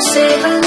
seven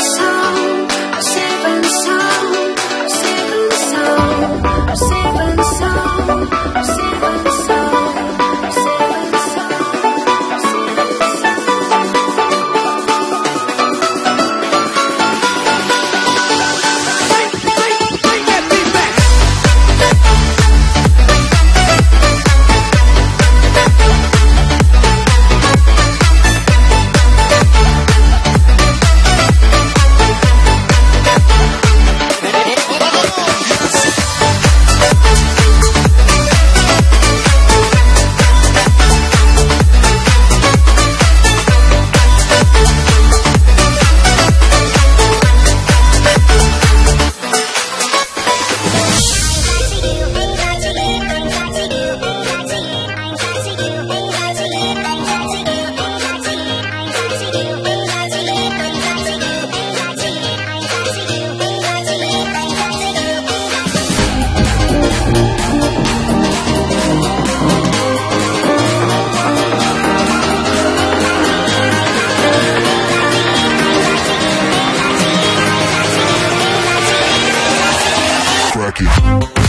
Rock.